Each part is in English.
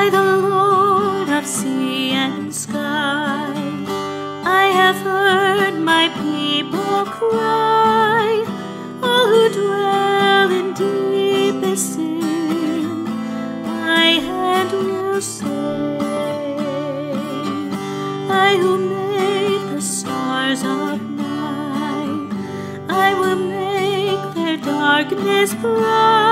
by the Lord of sea and sky. I have heard my people cry, all who dwell in deepest sin. My hand will say, I who made the stars of night, I will make their darkness bright.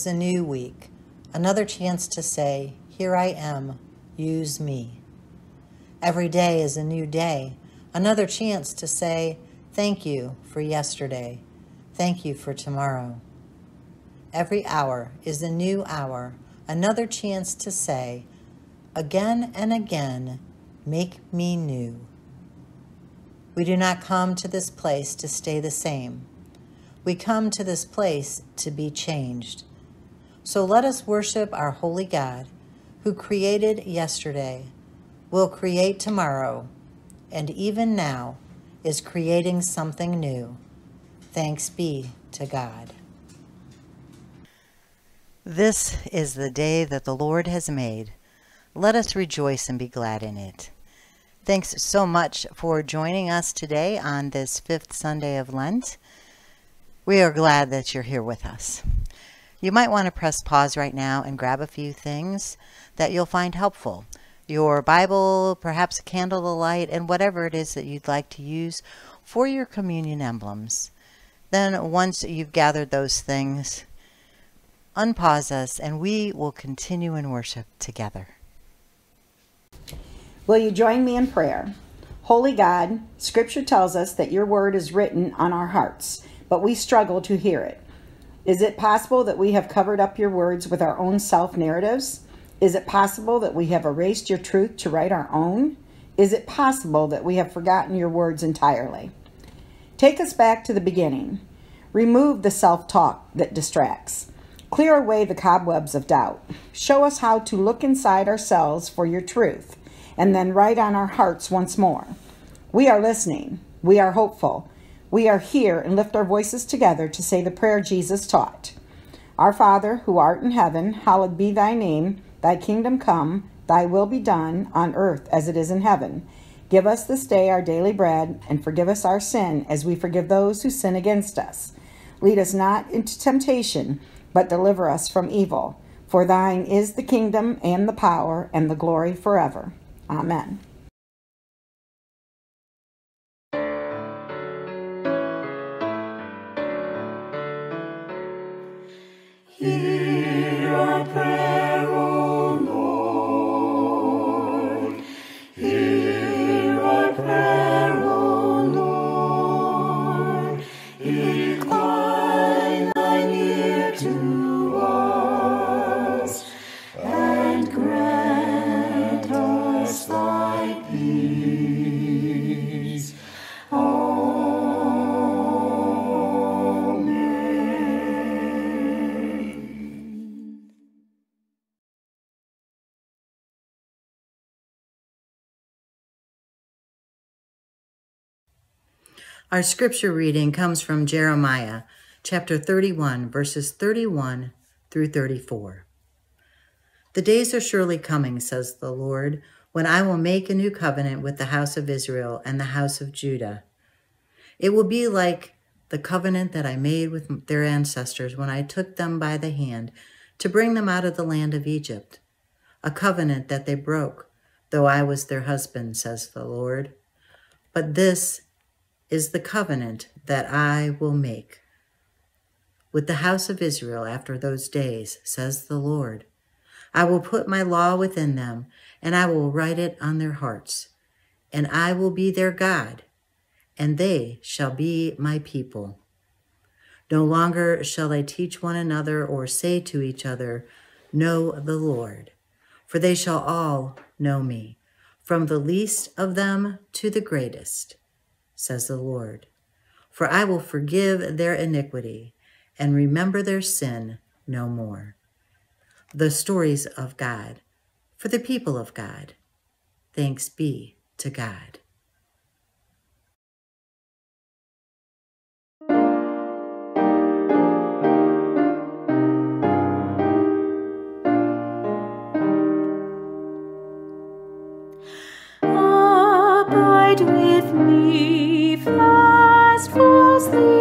Is a new week, another chance to say, Here I am, use me. Every day is a new day, another chance to say, Thank you for yesterday, thank you for tomorrow. Every hour is a new hour, another chance to say, Again and again, make me new. We do not come to this place to stay the same. We come to this place to be changed. So let us worship our holy God, who created yesterday, will create tomorrow, and even now is creating something new. Thanks be to God. This is the day that the Lord has made. Let us rejoice and be glad in it. Thanks so much for joining us today on this fifth Sunday of Lent. We are glad that you're here with us. You might want to press pause right now and grab a few things that you'll find helpful. Your Bible, perhaps a candle to light, and whatever it is that you'd like to use for your communion emblems. Then, once you've gathered those things, unpause us and we will continue in worship together. Will you join me in prayer? Holy God, Scripture tells us that your word is written on our hearts, but we struggle to hear it. Is it possible that we have covered up your words with our own self narratives? Is it possible that we have erased your truth to write our own? Is it possible that we have forgotten your words entirely? Take us back to the beginning. Remove the self talk that distracts. Clear away the cobwebs of doubt. Show us how to look inside ourselves for your truth, and then write on our hearts once more. We are listening. We are hopeful. We are here and lift our voices together to say the prayer Jesus taught. Our Father, who art in heaven, hallowed be thy name. Thy kingdom come, thy will be done, on earth as it is in heaven. Give us this day our daily bread, and forgive us our sin as we forgive those who sin against us. Lead us not into temptation, but deliver us from evil. For thine is the kingdom, and the power, and the glory forever. Amen. Hear Our scripture reading comes from Jeremiah chapter 31, verses 31 through 34. The days are surely coming, says the Lord, when I will make a new covenant with the house of Israel and the house of Judah. It will be like the covenant that I made with their ancestors when I took them by the hand to bring them out of the land of Egypt, a covenant that they broke, though I was their husband, says the Lord. But this is the covenant that I will make with the house of Israel after those days, says the Lord. I will put my law within them, and I will write it on their hearts, and I will be their God, and they shall be my people. No longer shall they teach one another or say to each other, Know the Lord, for they shall all know me, from the least of them to the greatest, says the Lord. For I will forgive their iniquity and remember their sin no more. The stories of God for the people of God. Thanks be to God. With me, fast falls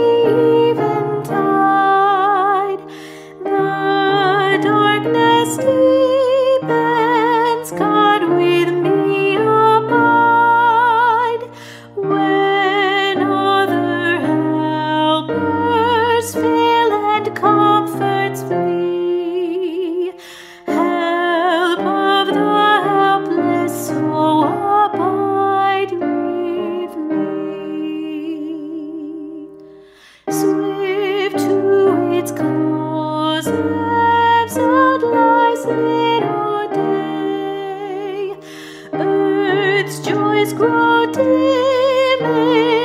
Earth's joys grow dim,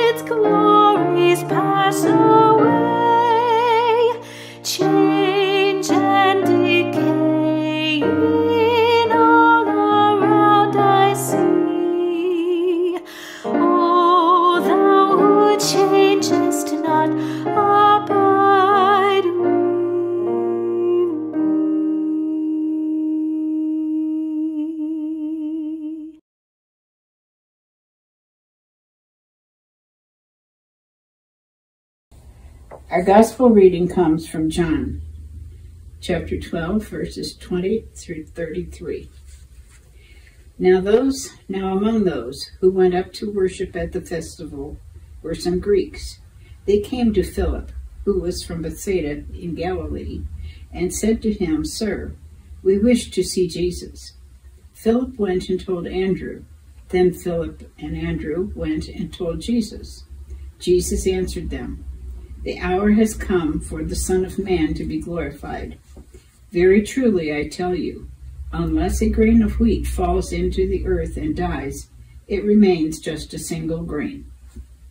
Our gospel reading comes from John, chapter 12, verses 20 through 33. Now those, now among those who went up to worship at the festival were some Greeks. They came to Philip, who was from Bethsaida in Galilee, and said to him, Sir, we wish to see Jesus. Philip went and told Andrew. Then Philip and Andrew went and told Jesus. Jesus answered them, the hour has come for the Son of Man to be glorified. Very truly, I tell you, unless a grain of wheat falls into the earth and dies, it remains just a single grain.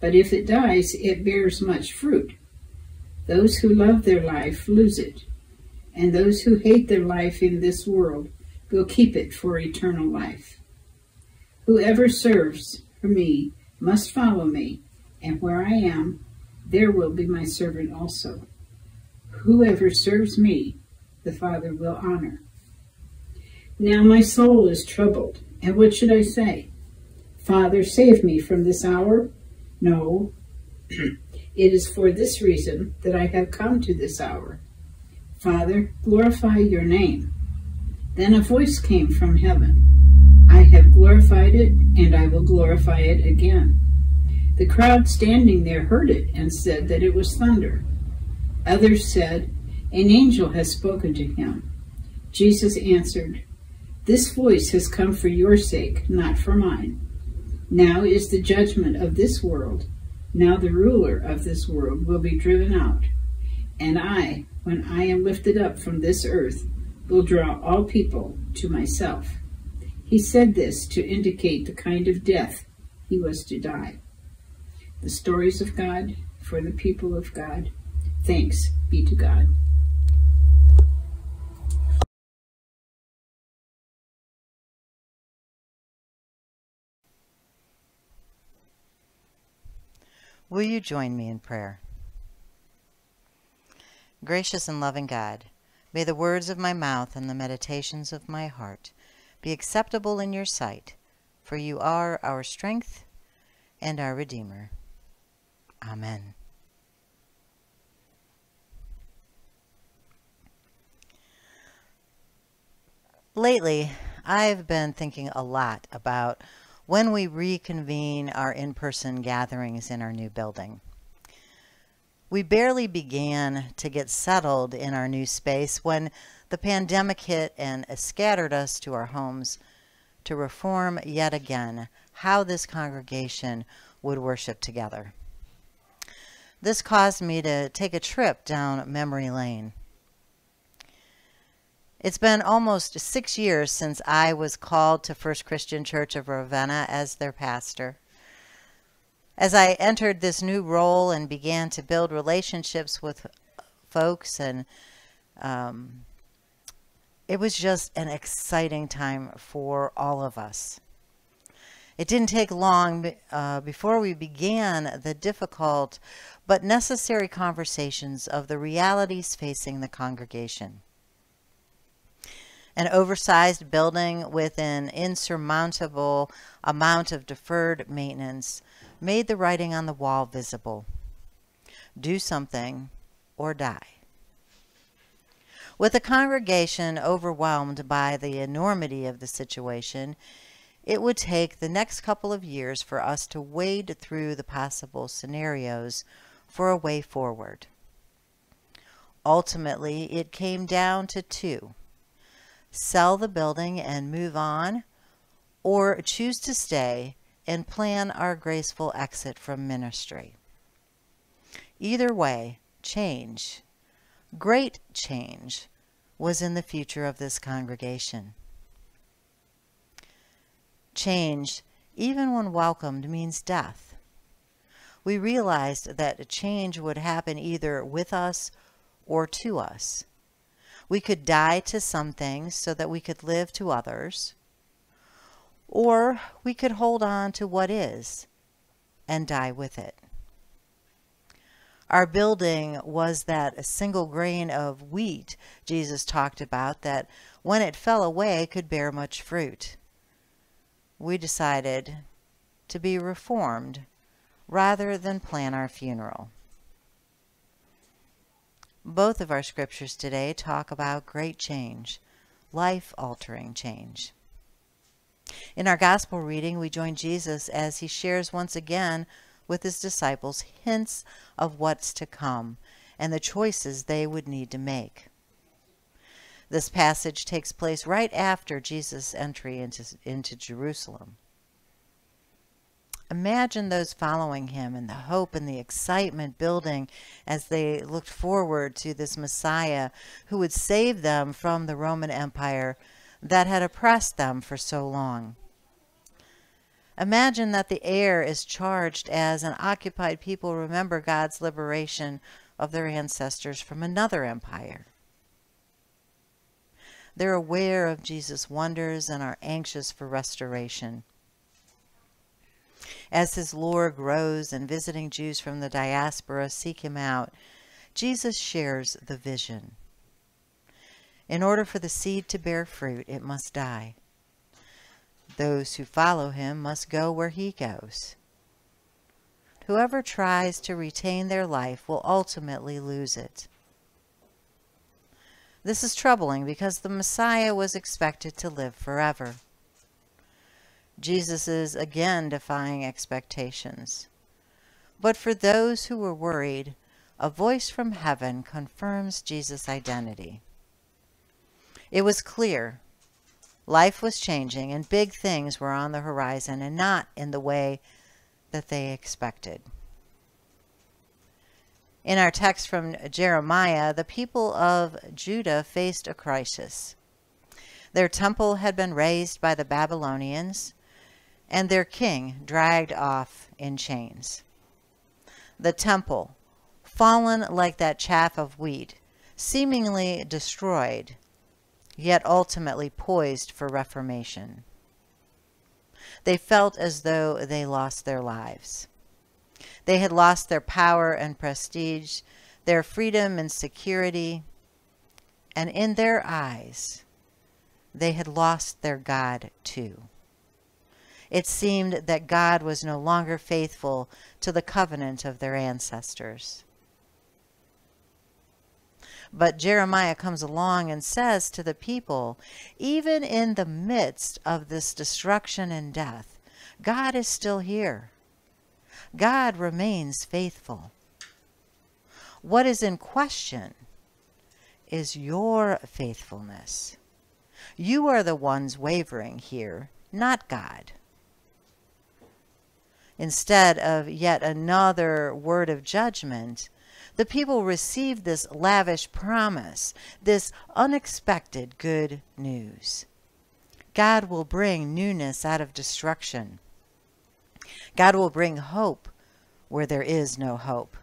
But if it dies, it bears much fruit. Those who love their life lose it, and those who hate their life in this world will keep it for eternal life. Whoever serves for me must follow me, and where I am, there will be my servant also. Whoever serves me, the Father will honor. Now my soul is troubled, and what should I say? Father, save me from this hour? No, it is for this reason that I have come to this hour. Father, glorify your name. Then a voice came from heaven. I have glorified it, and I will glorify it again. The crowd standing there heard it and said that it was thunder. Others said, An angel has spoken to him. Jesus answered, This voice has come for your sake, not for mine. Now is the judgment of this world. Now the ruler of this world will be driven out. And I, when I am lifted up from this earth, will draw all people to myself. He said this to indicate the kind of death he was to die the stories of God for the people of God. Thanks be to God. Will you join me in prayer? Gracious and loving God, may the words of my mouth and the meditations of my heart be acceptable in your sight, for you are our strength and our Redeemer. Amen. Lately, I've been thinking a lot about when we reconvene our in person gatherings in our new building. We barely began to get settled in our new space when the pandemic hit and scattered us to our homes to reform yet again how this congregation would worship together. This caused me to take a trip down memory lane. It's been almost six years since I was called to First Christian Church of Ravenna as their pastor. As I entered this new role and began to build relationships with folks, and um, it was just an exciting time for all of us. It didn't take long uh, before we began the difficult but necessary conversations of the realities facing the congregation an oversized building with an insurmountable amount of deferred maintenance made the writing on the wall visible. Do something or die. With the congregation overwhelmed by the enormity of the situation, it would take the next couple of years for us to wade through the possible scenarios for a way forward. Ultimately, it came down to two sell the building and move on, or choose to stay and plan our graceful exit from ministry. Either way, change, great change, was in the future of this congregation. Change, even when welcomed, means death. We realized that change would happen either with us or to us. We could die to some things so that we could live to others, or we could hold on to what is and die with it. Our building was that a single grain of wheat Jesus talked about that when it fell away could bear much fruit. We decided to be reformed rather than plan our funeral. Both of our scriptures today talk about great change, life altering change. In our gospel reading, we join Jesus as he shares once again with his disciples hints of what's to come and the choices they would need to make. This passage takes place right after Jesus' entry into, into Jerusalem. Imagine those following him and the hope and the excitement building as they looked forward to this Messiah who would save them from the Roman Empire that had oppressed them for so long. Imagine that the air is charged as an occupied people remember God's liberation of their ancestors from another empire. They're aware of Jesus' wonders and are anxious for restoration. As his lore grows and visiting Jews from the diaspora seek him out, Jesus shares the vision. In order for the seed to bear fruit, it must die. Those who follow him must go where he goes. Whoever tries to retain their life will ultimately lose it. This is troubling because the Messiah was expected to live forever. Jesus is again defying expectations. But for those who were worried, a voice from heaven confirms Jesus' identity. It was clear life was changing and big things were on the horizon and not in the way that they expected. In our text from Jeremiah, the people of Judah faced a crisis. Their temple had been razed by the Babylonians, and their king dragged off in chains. The temple, fallen like that chaff of wheat, seemingly destroyed, yet ultimately poised for reformation. They felt as though they lost their lives. They had lost their power and prestige, their freedom and security, and in their eyes, they had lost their God too it seemed that God was no longer faithful to the covenant of their ancestors. But Jeremiah comes along and says to the people, even in the midst of this destruction and death, God is still here. God remains faithful. What is in question is your faithfulness. You are the ones wavering here, not God. Instead of yet another word of judgment, the people received this lavish promise, this unexpected good news. God will bring newness out of destruction. God will bring hope where there is no hope.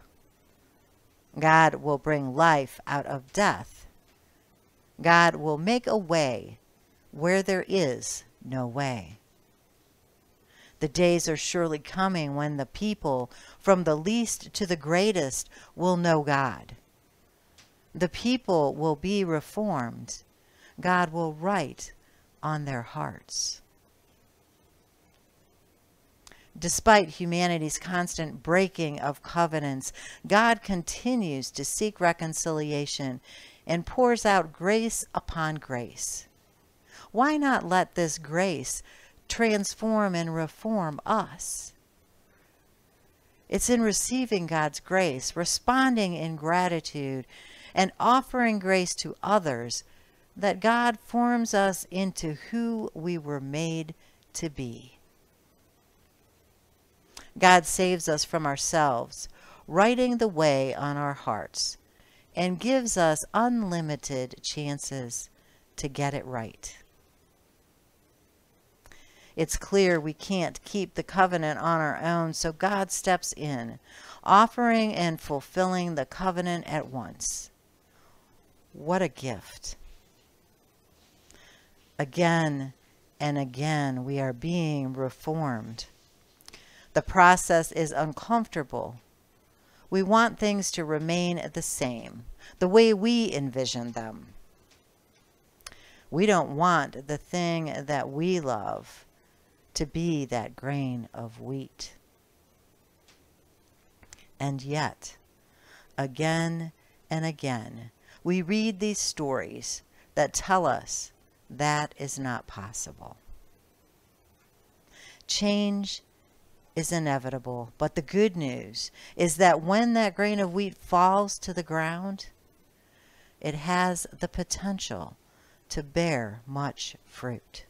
God will bring life out of death. God will make a way where there is no way. The days are surely coming when the people, from the least to the greatest, will know God. The people will be reformed. God will write on their hearts. Despite humanity's constant breaking of covenants, God continues to seek reconciliation and pours out grace upon grace. Why not let this grace transform and reform us. It's in receiving God's grace, responding in gratitude, and offering grace to others that God forms us into who we were made to be. God saves us from ourselves, writing the way on our hearts, and gives us unlimited chances to get it right it's clear we can't keep the covenant on our own, so God steps in, offering and fulfilling the covenant at once. What a gift! Again and again, we are being reformed. The process is uncomfortable. We want things to remain the same, the way we envision them. We don't want the thing that we love to be that grain of wheat. And yet, again and again, we read these stories that tell us that is not possible. Change is inevitable, but the good news is that when that grain of wheat falls to the ground, it has the potential to bear much fruit.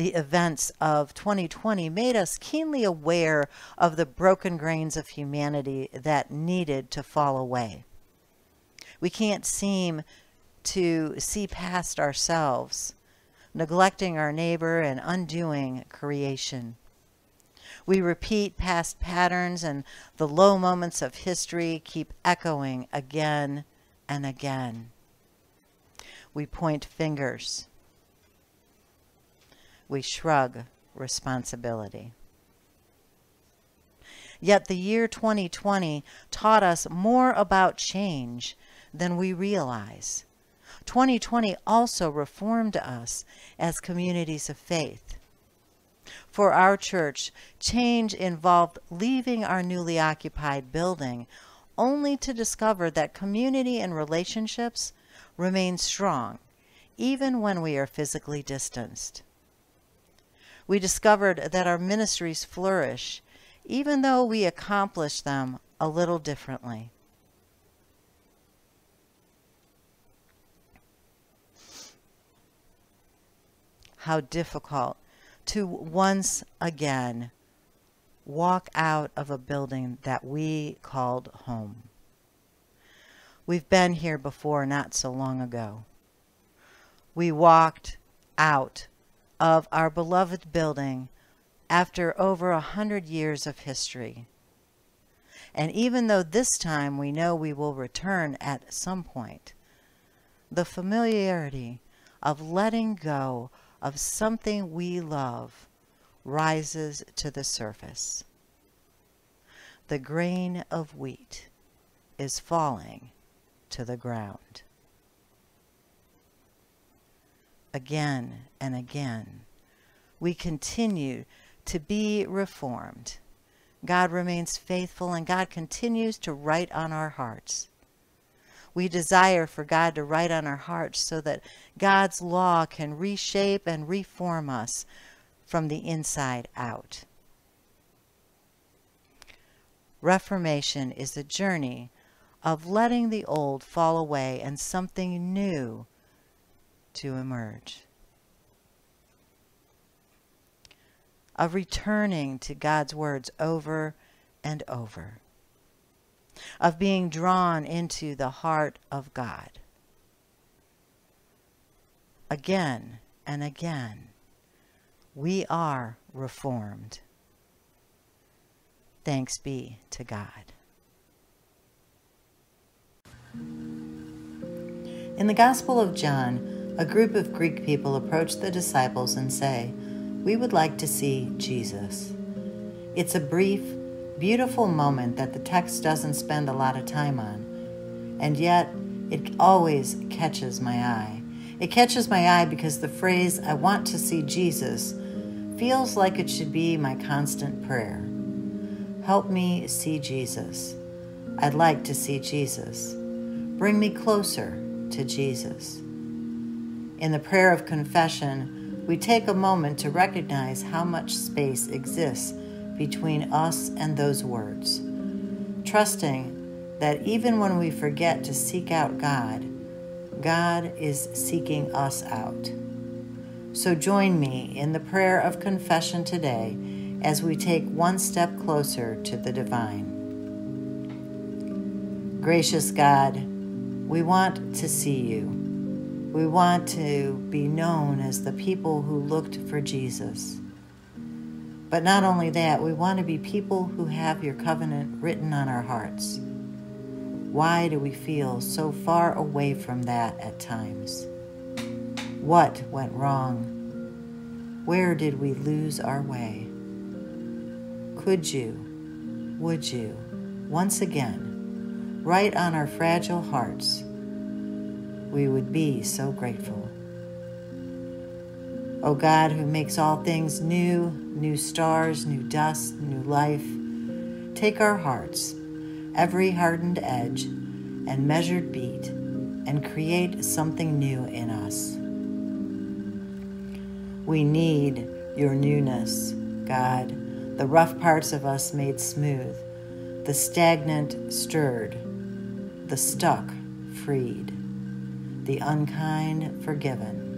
the events of 2020 made us keenly aware of the broken grains of humanity that needed to fall away. We can't seem to see past ourselves, neglecting our neighbor and undoing creation. We repeat past patterns, and the low moments of history keep echoing again and again. We point fingers we shrug responsibility. Yet the year 2020 taught us more about change than we realize. 2020 also reformed us as communities of faith. For our church, change involved leaving our newly occupied building only to discover that community and relationships remain strong, even when we are physically distanced we discovered that our ministries flourish, even though we accomplish them a little differently. How difficult to once again walk out of a building that we called home. We've been here before not so long ago. We walked out of our beloved building after over a hundred years of history. And even though this time we know we will return at some point, the familiarity of letting go of something we love rises to the surface. The grain of wheat is falling to the ground again and again. We continue to be reformed. God remains faithful and God continues to write on our hearts. We desire for God to write on our hearts so that God's law can reshape and reform us from the inside out. Reformation is a journey of letting the old fall away and something new to emerge. Of returning to God's words over and over. Of being drawn into the heart of God. Again and again, we are reformed. Thanks be to God. In the Gospel of John, a group of Greek people approach the disciples and say, We would like to see Jesus. It's a brief, beautiful moment that the text doesn't spend a lot of time on, and yet it always catches my eye. It catches my eye because the phrase, I want to see Jesus, feels like it should be my constant prayer. Help me see Jesus. I'd like to see Jesus. Bring me closer to Jesus. In the prayer of confession, we take a moment to recognize how much space exists between us and those words, trusting that even when we forget to seek out God, God is seeking us out. So join me in the prayer of confession today as we take one step closer to the divine. Gracious God, we want to see you. We want to be known as the people who looked for Jesus. But not only that, we want to be people who have your covenant written on our hearts. Why do we feel so far away from that at times? What went wrong? Where did we lose our way? Could you, would you, once again, write on our fragile hearts, we would be so grateful. O God, who makes all things new, new stars, new dust, new life, take our hearts, every hardened edge and measured beat, and create something new in us. We need your newness, God, the rough parts of us made smooth, the stagnant stirred, the stuck freed, the unkind forgiven.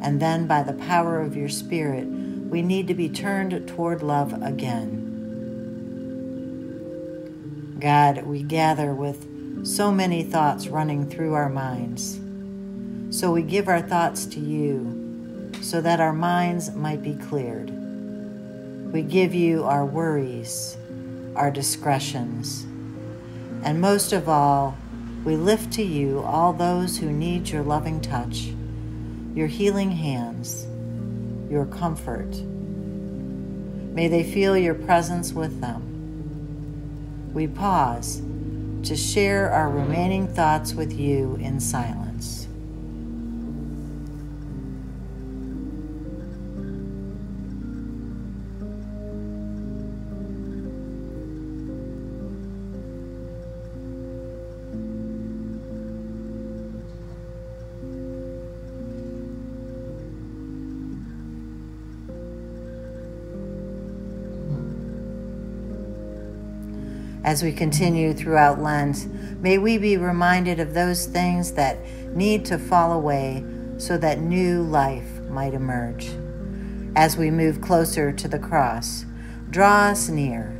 And then, by the power of your Spirit, we need to be turned toward love again. God, we gather with so many thoughts running through our minds. So we give our thoughts to you so that our minds might be cleared. We give you our worries, our discretions, and most of all, we lift to you all those who need your loving touch, your healing hands, your comfort. May they feel your presence with them. We pause to share our remaining thoughts with you in silence. As we continue throughout Lent, may we be reminded of those things that need to fall away so that new life might emerge. As we move closer to the cross, draw us near.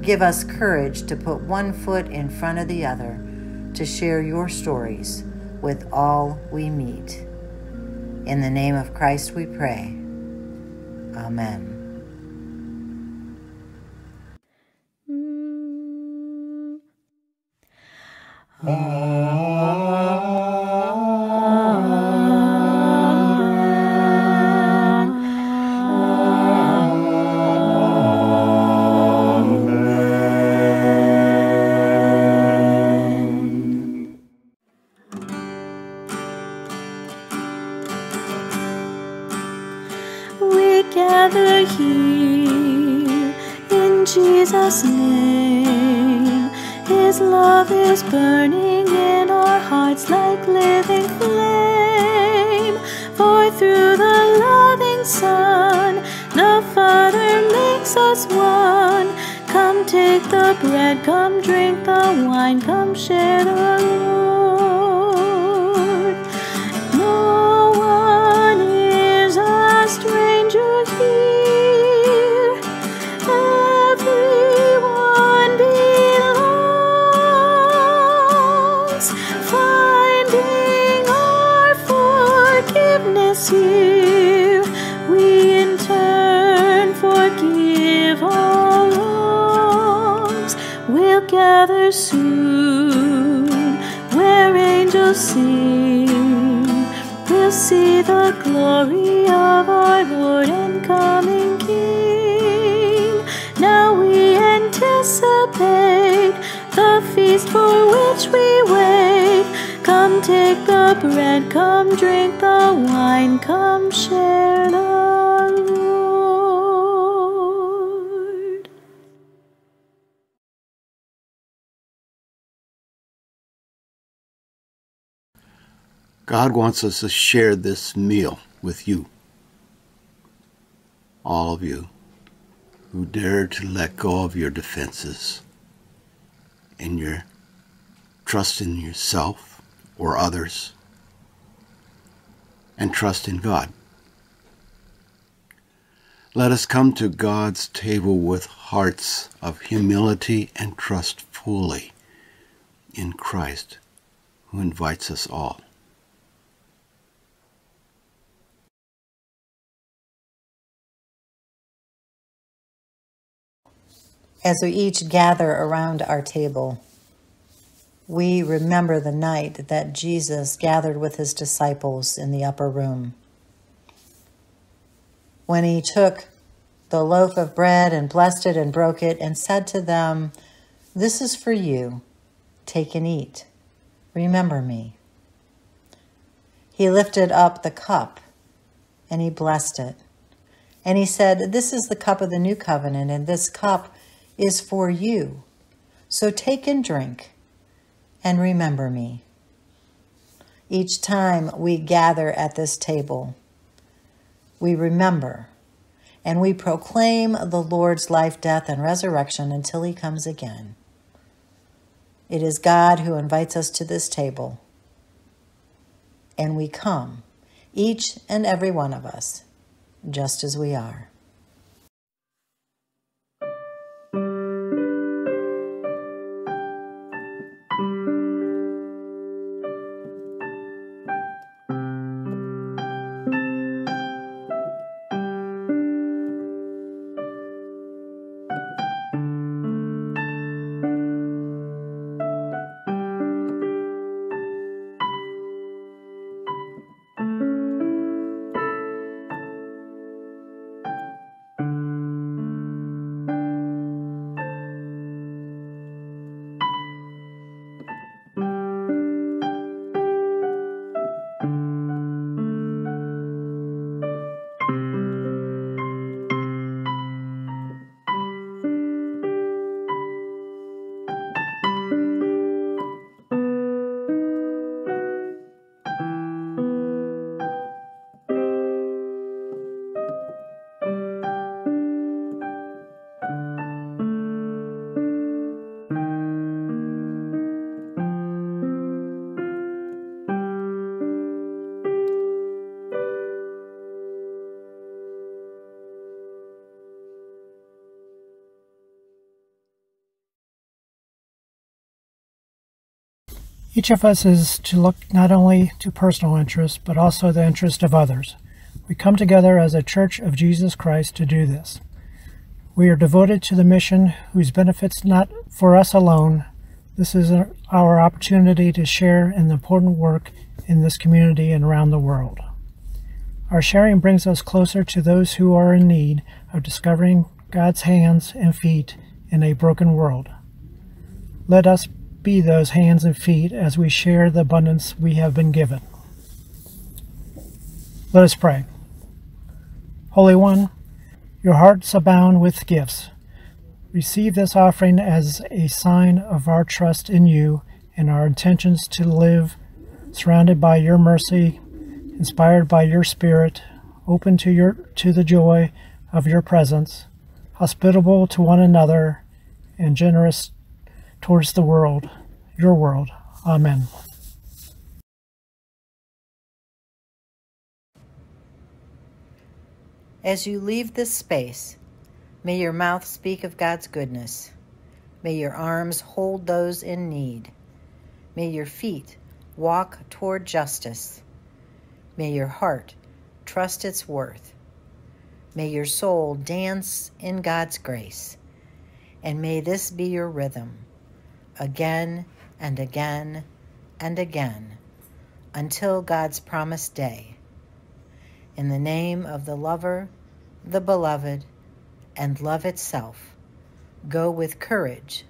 Give us courage to put one foot in front of the other to share your stories with all we meet. In the name of Christ we pray. Amen. Gather here in Jesus' name, is burning in our hearts like living flame. For through the loving Son, the Father makes us one. Come take the bread, come drink the wine, come share the Lord. We'll gather soon where angels sing. We'll see the glory of our Lord and coming King. Now we anticipate the feast for which we wait. Come take the bread, come drink the wine, come share the God wants us to share this meal with you. All of you who dare to let go of your defenses and your trust in yourself or others and trust in God. Let us come to God's table with hearts of humility and trust fully in Christ who invites us all. As we each gather around our table, we remember the night that Jesus gathered with his disciples in the upper room. When he took the loaf of bread and blessed it and broke it and said to them, This is for you. Take and eat. Remember me. He lifted up the cup and he blessed it. And he said, This is the cup of the new covenant, and this cup is for you. So take and drink and remember me. Each time we gather at this table, we remember and we proclaim the Lord's life, death, and resurrection until he comes again. It is God who invites us to this table, and we come, each and every one of us, just as we are. Each of us is to look not only to personal interests, but also the interest of others. We come together as a church of Jesus Christ to do this. We are devoted to the mission whose benefits not for us alone. This is our opportunity to share in the important work in this community and around the world. Our sharing brings us closer to those who are in need of discovering God's hands and feet in a broken world. Let us be those hands and feet as we share the abundance we have been given. Let us pray. Holy One, your hearts abound with gifts. Receive this offering as a sign of our trust in you and our intentions to live surrounded by your mercy, inspired by your spirit, open to your to the joy of your presence, hospitable to one another, and generous towards the world, your world. Amen. As you leave this space, may your mouth speak of God's goodness. May your arms hold those in need. May your feet walk toward justice. May your heart trust its worth. May your soul dance in God's grace. And may this be your rhythm again and again and again until God's promised day. In the name of the lover, the beloved, and love itself, go with courage,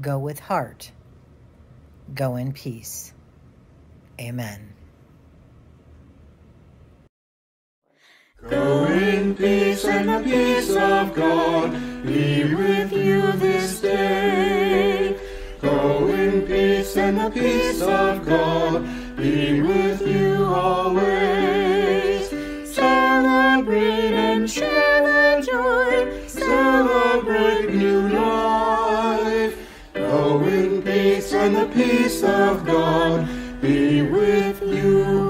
go with heart, go in peace. Amen. Go in peace, and the peace of God be with you this day. Go in peace, and the peace of God be with you always. Celebrate and share the joy. Celebrate new life. Go in peace, and the peace of God be with you